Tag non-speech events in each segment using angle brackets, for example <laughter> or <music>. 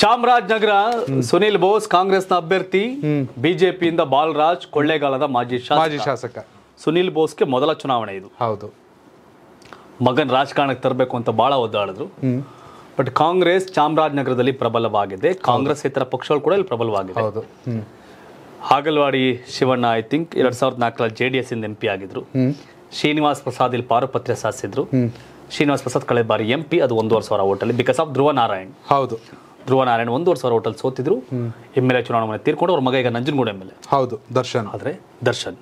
ಚಾಮರಾಜನಗರ ಸುನಿಲ್ ಬೋಸ್ ಕಾಂಗ್ರೆಸ್ನ ಅಭ್ಯರ್ಥಿ ಬಿಜೆಪಿಯಿಂದ ಬಾಲರಾಜ್ ಕೊಳ್ಳೇಗಾಲದ ಮಾಜಿ ಮಾಜಿ ಶಾಸಕ. ಸುನಿಲ್ ಬೋಸ್ಗೆ ಮೊದಲ ಚುನಾವಣೆ ಇದು. ಹೌದು. ಮಗನ್ ರಾಜಕಾರಣಕ್ಕೆ ತರಬೇಕು ಅಂತ ಬಹಳ ಒದ್ದಾಡಿದ್ರು ಬಟ್ ಕಾಂಗ್ರೆಸ್ ಚಾಮರಾಜನಗರದಲ್ಲಿ ಪ್ರಬಲವಾಗಿದೆ. ಕಾಂಗ್ರೆಸ್ ಇತರ ಪಕ್ಷಗಳು ಕೂಡ ಇಲ್ಲಿ ಪ್ರಬಲವಾಗಿದೆ. ಹೌದು. ಹಾಗಲ್ವಾಡಿ ಹಾಗಲವಾಡಿ ಶಿವಣ್ಣ ಐ ಥಿಂಕ್ ಎರಡ್ ಸಾವಿರದ ನಾಲ್ಕರಲ್ಲಿ ಜೆ ಡಿ ಎಸ್ ಇಂದ ಎಂ ಪಿ ಆಗಿದ್ರು. ಶ್ರೀನಿವಾಸ್ ಪ್ರಸಾದ್ ಇಲ್ಲಿ ಪಾರುಪತ್ಯ ಸಾಧಿಸಿದ್ರು ಶ್ರೀನಿವಾಸ್ ಪ್ರಸಾದ್ ಕಳೆದ ಬಾರಿ ಎಂ ಪಿ ಅದು ಒಂದೂವರೆ ಸಾವಿರ ಓಟಲ್ಲಿ ಬಿಕಾಸ್ ಆಫ್ ಧ್ರುವ ನಾರಾಯಣ್ ಹೌದು. ಧ್ರುವ ನಾರಾಯಣ ಒಂದೂವರೆ ಸಾವಿರ ಹೋಟೆಲ್ ಸೋತಿದ್ರು. ಎಂ ಎಲ್ ಎ ಚುನಾವಣೆ ತೀರ್ಕೊಂಡು ಅವ್ರ ಮಗ ಈಗ ನಂಜನಗೂಡು ಎಂ ಎಲ್ ಎ. ಹೌದು ದರ್ಶನ್. ಆದ್ರೆ ದರ್ಶನ್.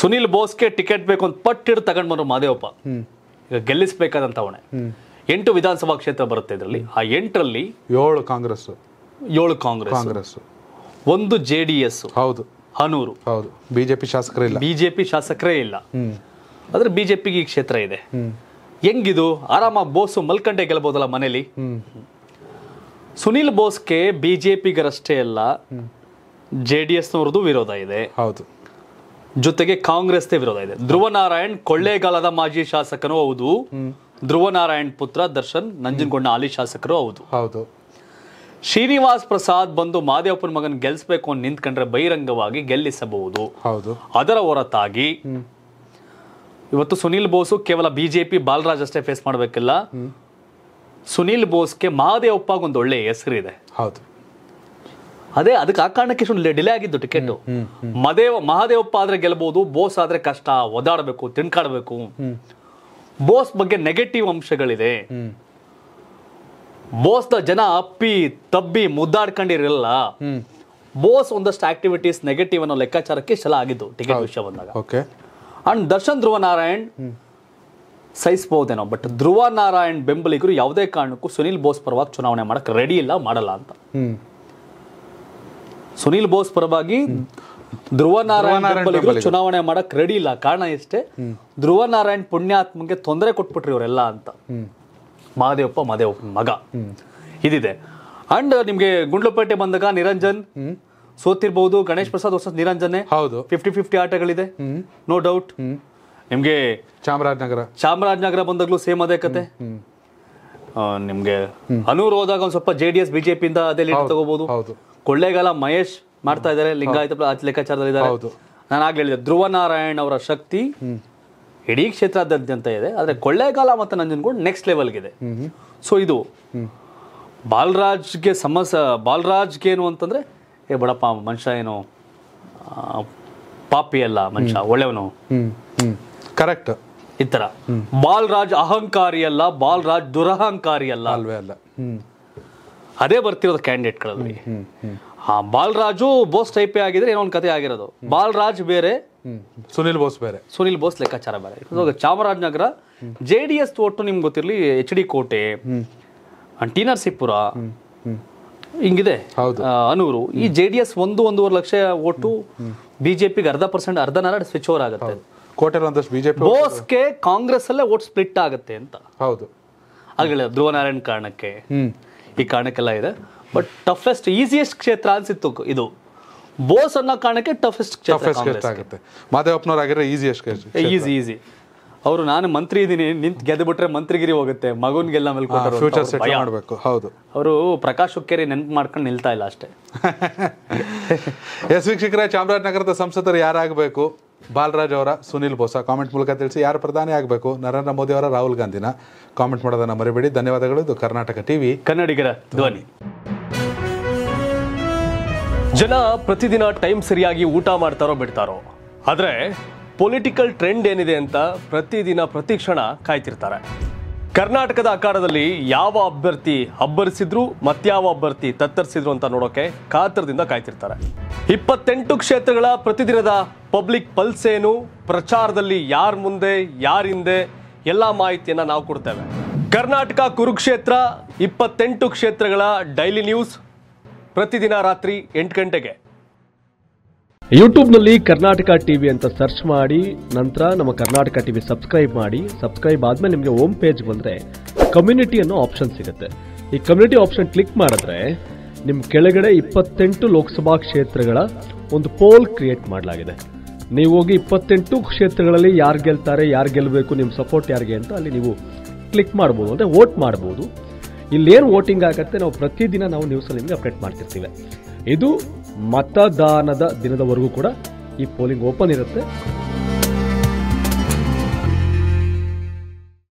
ಸುನಿಲ್ ಬೋಸ್ಗೆ ಟಿಕೆಟ್ ಬೇಕು ಅಂತ ಪಟ್ಟಿಡ್ ತಗೊಂಡ್ ಬಂದ್ರು ಮಾದೇವಪ್ಪ. ಈಗ ಗೆಲ್ಲಿಸಬೇಕಾದಂತ ಅವಣೆ ಎಂಟು ವಿಧಾನಸಭಾ ಕ್ಷೇತ್ರ ಬರುತ್ತೆ ಇದರಲ್ಲಿ. ಆ ಎಂಟರಲ್ಲಿ ಏಳು ಕಾಂಗ್ರೆಸ್. ಏಳು ಕಾಂಗ್ರೆಸ್. ಕಾಂಗ್ರೆಸ್. ಒಂದು ಜೆ ಡಿ ಎಸ್. ಹೌದು. ಹನೂರು. ಹೌದು. ಬಿಜೆಪಿ ಶಾಸಕರಿಲ್ಲ ಬಿಜೆಪಿ ಶಾಸಕರೇ ಇಲ್ಲ. ಆದ್ರೆ ಬಿಜೆಪಿಗೆ ಈ ಕ್ಷೇತ್ರ ಇದೆ. ಹೆಂಗಿದು? ಆರಾಮ ಬೋಸು ಮಲ್ಕಂಡೆ ಗೆಲ್ಬೋದಲ್ಲ ಮನೇಲಿ? ಸುನಿಲ್ ಬೋಸ್ಗೆ ಬಿಜೆಪಿಗರಷ್ಟೇ ಅಲ್ಲ ಜೆ ಡಿ ಎಸ್ನವ್ರದ್ದು ವಿರೋಧ ಇದೆ. ಹೌದು. ಜೊತೆಗೆ ಕಾಂಗ್ರೆಸ್ದೇ ವಿರೋಧ ಇದೆ. ಧ್ರುವ ನಾರಾಯಣ್ ಕೊಳ್ಳೇಗಾಲದ ಮಾಜಿ ಶಾಸಕನೂ ಹೌದು. ಧ್ರುವ ನಾರಾಯಣ್ ಪುತ್ರ ದರ್ಶನ್ ನಂಜನಗೂಡಿನ ಹಾಲಿ ಶಾಸಕರು ಹೌದು. ಹೌದು. ಶ್ರೀನಿವಾಸ್ ಪ್ರಸಾದ್ ಬಂದು ಮಾದೇವಪ್ಪನ ಮಗನ್ ಗೆಲ್ಸ್ಬೇಕು ಅಂತ ನಿಂತ್ಕೊಂಡ್ರೆ ಬಹಿರಂಗವಾಗಿ ಗೆಲ್ಲಿಸಬಹುದು. ಹೌದು. ಅದರ ಹೊರತಾಗಿ ಇವತ್ತು ಸುನಿಲ್ ಬೋಸು ಕೇವಲ ಬಿಜೆಪಿ ಬಾಲರಾಜ್ ಅಷ್ಟೇ ಫೇಸ್ ಮಾಡಬೇಕಿಲ್ಲ. ಸುನಿಲ್ ಬೋಸ್ಗೆ ಮಹಾದೇವಪ್ಪ ಒಂದು ಒಳ್ಳೆ ಹೆಸರಿದೆ. ಹೌದು. ಅದೇ ಅದಕ್ಕೆ ಆ ಕಾರಣಕ್ಕೆ ಇಷ್ಟು ಡಿಲೇ ಆಗಿದ್ದು ಟಿಕೆಟ್. ಮದೇವ ಮಹಾದೇವಪ್ಪ ಆದ್ರೆ ಗೆಲ್ಬಹುದು ಬೋಸ್ ಆದ್ರೆ ಕಷ್ಟ ಒದಾಡಬೇಕು ತಿನ್ಕಾಡ್ಬೇಕು. ಬೋಸ್ ಬಗ್ಗೆ ನೆಗೆಟಿವ್ ಅಂಶಗಳಿದೆ. ಬೋಸ್ ದ ಜನ ಅಪ್ಪಿ ತಬ್ಬಿ ಮುದ್ದಾಡ್ಕೊಂಡಿರಲ್ಲ ಬೋಸ್ ಒಂದಷ್ಟು ಆಕ್ಟಿವಿಟೀಸ್ ನೆಗೆಟಿವ್ ಅನ್ನೋ ಲೆಕ್ಕಾಚಾರಕ್ಕೆ ಸಲ ಆಗಿದ್ದು ಟಿಕೆಟ್ ವಿಷಯ ಬಂದಾಗ. ಓಕೆ. ಅಂಡ್ ದರ್ಶನ್ ಧ್ರುವ ನಾರಾಯಣ್ ಸಹಿಸಬಹುದೇನೋ. ಬಟ್ ಧ್ರುವ ನಾರಾಯಣ್ ಬೆಂಬಲಿಗರು ಯಾವುದೇ ಕಾರಣಕ್ಕೂ ಸುನಿಲ್ ಬೋಸ್ ಪರವಾಗಿ ಚುನಾವಣೆ ಮಾಡಕ್ ರೆಡಿ ಇಲ್ಲ ಮಾಡಲ್ಲ ಅಂತ. ಸುನಿಲ್ ಬೋಸ್ ಪರವಾಗಿ ಧ್ರುವ ನಾರಾಯಣ್ ಬೆಂಬಲಿಗರು. ಚುನಾವಣೆ ಮಾಡಕ್ ರೆಡಿ ಇಲ್ಲ. ಕಾರಣ ಎಷ್ಟೇ? ಧ್ರುವ ನಾರಾಯಣ್ ಪುಣ್ಯಾತ್ಮಗೆ ತೊಂದರೆ ಕೊಟ್ಬಿಟ್ರಿ ಇವರೆಲ್ಲ ಅಂತ. ಮಹದೇವಪ್ಪ ಮಹಾದೇವಪ್ಪ ಮಗ. ಇದಿದೆ. ಅಂಡ್ ನಿಮ್ಗೆ ಗುಂಡ್ಲುಪೇಟೆ ಬಂದಾಗ ನಿರಂಜನ್. ಸೋತಿರ್ಬಹುದು ಗಣೇಶ್ ಪ್ರಸಾದ್ ಹೊಸ ನಿರಂಜನೆ. ಹೌದು. ಫಿಫ್ಟಿ ಫಿಫ್ಟಿ ಆಟಗಳಿದೆ. ನೋ ಡೌಟ್ ನಿಮ್ಗೆ ಚಾಮರಾಜನಗರ. ಚಾಮರಾಜನಗರ ಬಂದಾಗ್ಲೂ ಸೇಮ್ ಅದೇ ಕತೆ? ನಿಮ್ಗೆ ಅನೂರ್ ಹೋದಾಗ ಒಂದ್ ಸ್ವಲ್ಪ ಜೆ ಡಿ ಎಸ್ ಬಿಜೆಪಿ ಇಂದ ಅದೇ ಲೀಡ್ ತಗೋಬಹುದು ಹೌದು. ಕೊಳ್ಳೇಗಾಲ ಮಹೇಶ್ ಮಾಡ್ತಾ ಇದಾರೆ ಲಿಂಗಾಯತ ಲೆಕ್ಕಾಚಾರದಲ್ಲಿ ಇದ್ದಾರೆ ಹೌದು. ನಾನು ಆಗ್ಲೇ ಹೇಳಿದೆ ಧ್ರುವ ನಾರಾಯಣ್ ಅವರ ಶಕ್ತಿ ಇಡೀ ಕ್ಷೇತ್ರಾದ್ಯಂತ ಇದೆ ಆದ್ರೆ ಕೊಳ್ಳೇಗಾಲ ಮತ್ತೆ ನಂಜನಗೂಡು ನೆಕ್ಸ್ಟ್ ಲೆವೆಲ್ಗಿದೆ ಸೊ ಇದು ಬಾಲರಾಜ್ಗೆ ಸಮಸ್ಯೆ ಬಾಲರಾಜ್ಗೆ ಏನು ಅಂತಂದ್ರೆ ಏ ಬಡಪ್ಪ ಮನುಷ್ಯ ಏನು ಪಾಪಿ ಅಲ್ಲ ಮನುಷ್ಯ ಒಳ್ಳೆಯವನು. ಕರೆಕ್ಟ್. ಈ ತರ. ಬಾಲ್ರಾಜ್ ಅಹಂಕಾರಿ ಅಲ್ಲ ಬಾಲ್ರಾಜ್ ದುರಹಂಕಾರಿ ಅಲ್ಲ ಅಲ್ವೇ ಅಲ್ಲ. ಅದೇ ಬರ್ತಿರೋದು ಕ್ಯಾಂಡಿಡೇಟ್ಗಳಲ್ಲಿ. ಹಾ ಬಾಲ್ರಾಜು ಬೋಸ್ ಟೈಪೇ ಆಗಿದ್ರೆ ಏನೋ ಒಂದು ಕತೆ ಆಗಿರೋದು. ಬಾಲ್ರಾಜ್ ಬೇರೆ ಸುನಿಲ್ ಬೋಸ್ ಬೇರೆ. ಸುನಿಲ್ ಬೋಸ್ ಲೆಕ್ಕಾಚಾರ ಬೇರೆ. ಚಾಮರಾಜನಗರ ಜೆ ಡಿ ಎಸ್ ಒಟ್ಟು ನಿಮ್ಗೆ ಗೊತ್ತಿರಲಿ H D Kote T Narasipura ಹಿಂಗಿದೆ. ಅನೂರು. ಈ ಜೆ ಡಿ ಎಸ್ ಒಂದು ಒಂದೂವರೆ ಲಕ್ಷ ಓಟು ಬಿಜೆಪಿಗೆ ಅರ್ಧ ಪರ್ಸೆಂಟ್ ಅರ್ಧ ನಾರಾಯಣ ಸ್ವಿಚ್ ಓವರ್ ಆಗುತ್ತೆ. ಕೋಟೆಲ್ ಒಂದಷ್ಟು ಬಿಜೆಪಿ ಬೋಸ್ಗೆ ಕಾಂಗ್ರೆಸ್ ಅಲ್ಲೇ ಓಟ್ ಸ್ಪ್ಲಿಟ್ ಆಗುತ್ತೆ ಅಂತ. ಹೌದು. ಆಗಲಿಲ್ಲ ಧ್ರುವ ನಾರಾಯಣ್ ಕಾರಣಕ್ಕೆ. ಈ ಕಾರಣಕ್ಕೆಲ್ಲ ಇದೆ. ಬಟ್ ಟಫೆಸ್ಟ್ ಈಸಿಯೆಸ್ಟ್ ಕ್ಷೇತ್ರ ಅನ್ಸಿತ್ತು ಇದು. ಬೋಸ್ ಅನ್ನೋ ಕಾರಣಕ್ಕೆ ಟಫೆಸ್ಟ್ ಕ್ಷೇತ್ರ ಆಗುತ್ತೆ. ಮಾದೇವಪ್ಪನವ್ರು ಆಗಿರೋ ಈಸಿಯಸ್ಟ್ ಈಸಿ ಈಸಿ ಅವರು ನಾನು ಮಂತ್ರಿ ಇದ್ದೀನಿ ನಿಂತ್ ಗೆದ್ದು ಬಿಟ್ರೆ ಮಂತ್ರಿಗಿರಿ ಹೋಗುತ್ತೆ ಮಗುನ್ಗೆಲ್ಲ ಮೇಲೆ ಫ್ಯೂಚರ್ ಸೆಟ್ ಮಾಡಬೇಕು ಹೌದು. ಅವರು ಪ್ರಕಾಶ್ ಹುಕ್ಕೇರಿ ನೆನ್ಪು ಮಾಡ್ಕೊಂಡು ನಿಲ್ತಾ ಇಲ್ಲ ಅಷ್ಟೇ. <laughs> ಎಸ್ ವೀಕ್ಷಕರ ಚಾಮರಾಜನಗರದ ಸಂಸದರು ಯಾರಾಗಬೇಕು? ಬಾಲರಾಜ್ ಅವರ, ಸುನಿಲ್ ಬೋಸ ಕಾಮೆಂಟ್ ಮೂಲಕ ತಿಳಿಸಿ ಯಾರು ಪ್ರಧಾನಿ ಆಗಬೇಕು? ನರೇಂದ್ರ ಮೋದಿ ಅವರ, ರಾಹುಲ್ ಗಾಂಧಿನ. ಕಾಮೆಂಟ್ ಮಾಡೋದನ್ನ ಮರಿಬೇಡಿ. ಧನ್ಯವಾದಗಳು. ಇದು ಕರ್ನಾಟಕ ಟಿವಿ. ಕನ್ನಡಿಗರ ಧ್ವನಿ. ಜನ ಪ್ರತಿದಿನ ಟೈಮ್ ಸರಿಯಾಗಿ ಊಟ ಮಾಡ್ತಾರೋ ಬಿಡ್ತಾರೋ? ಆದರೆ ಪೊಲಿಟಿಕಲ್ ಟ್ರೆಂಡ್ ಏನಿದೆ ಅಂತ ಪ್ರತಿದಿನ ಪ್ರತಿ ಕ್ಷಣ ಕಾಯ್ತಿರ್ತಾರೆ. ಕರ್ನಾಟಕದ ಆಕಾರದಲ್ಲಿ ಯಾವ ಅಭ್ಯರ್ಥಿ ಅಬ್ಬರಿಸಿದ್ರು, ಮತ್ಯಾವ ಅಭ್ಯರ್ಥಿ ತತ್ತರಿಸಿದ್ರು ಅಂತ ನೋಡೋಕೆ ಕಾತರದಿಂದ ಕಾಯ್ತಿರ್ತಾರೆ. ಇಪ್ಪತ್ತೆಂಟು ಕ್ಷೇತ್ರಗಳ ಪ್ರತಿದಿನದ ಪಬ್ಲಿಕ್ ಪಲ್ಸ್ ಏನು, ಪ್ರಚಾರದಲ್ಲಿ ಯಾರ ಮುಂದೆ, ಯಾರ ಹಿಂದೆ, ಎಲ್ಲ ಮಾಹಿತಿಯನ್ನ ನಾವು ಕೊಡ್ತೇವೆ. ಕರ್ನಾಟಕ ಕುರುಕ್ಷೇತ್ರ ಇಪ್ಪತ್ತೆಂಟು ಕ್ಷೇತ್ರಗಳ ಡೈಲಿ ನ್ಯೂಸ್ ಪ್ರತಿದಿನ ರಾತ್ರಿ ಎಂಟು ಗಂಟೆಗೆ. ಯೂಟ್ಯೂಬ್ನಲ್ಲಿ ಕರ್ನಾಟಕ ಟಿವಿ ಅಂತ ಸರ್ಚ್ ಮಾಡಿ, ನಂತರ ನಮ್ಮ ಕರ್ನಾಟಕ ಟಿವಿ ಸಬ್ಸ್ಕ್ರೈಬ್ ಮಾಡಿ, ಸಬ್ಸ್ಕ್ರೈಬ್ ಆದ್ಮೇಲೆ ನಿಮಗೆ ಹೋಮ್ ಪೇಜ್ ಬಂದರೆ ಕಮ್ಯುನಿಟಿ ಅನ್ನೋ ಆಪ್ಷನ್ ಸಿಗುತ್ತೆ. ಈ ಕಮ್ಯುನಿಟಿ ಆಪ್ಷನ್ ಕ್ಲಿಕ್ ಮಾಡಿದ್ರೆ ನಿಮ್ಮ ಕೆಳಗಡೆ ಇಪ್ಪತ್ತೆಂಟು ಲೋಕಸಭಾ ಕ್ಷೇತ್ರಗಳ ಒಂದು ಪೋಲ್ ಕ್ರಿಯೇಟ್ ಮಾಡಲಾಗಿದೆ. ನೀವು ಹೋಗಿ ಇಪ್ಪತ್ತೆಂಟು ಕ್ಷೇತ್ರಗಳಲ್ಲಿ ಯಾರು ಗೆಲ್ತಾರೆ, ಯಾರು ಗೆಲ್ಲಬೇಕು ನಿಮ್ಮ ಸಪೋರ್ಟ್ ಯಾರಿಗೆ ಅಂತ ಅಲ್ಲಿ ನೀವು ಕ್ಲಿಕ್ ಮಾಡ್ಬೋದು, ಅಂದರೆ ವೋಟ್ ಮಾಡ್ಬೋದು. ಇಲ್ಲೇನು ವೋಟಿಂಗ್ ಆಗುತ್ತೆ, ನಾವು ಪ್ರತಿದಿನ ನಾವು ನ್ಯೂಸಲ್ಲಿ ನಿಮಗೆ ಅಪ್ಡೇಟ್ ಮಾಡ್ತಿರ್ತೀವಿ. ಇದು ಮತದಾನದ ದಿನದವರೆಗೂ ಕೂಡ ಈ ಪೋಲಿಂಗ್ ಓಪನ್ ಇರುತ್ತೆ.